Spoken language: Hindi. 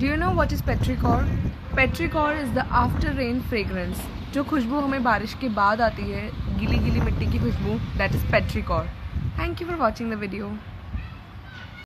Do you know what is petrichor petrichor is the after rain fragrance जो खुशबू हमें बारिश के बाद आती है गीली गीली मिट्टी की खुशबू that is petrichor thank you for watching the video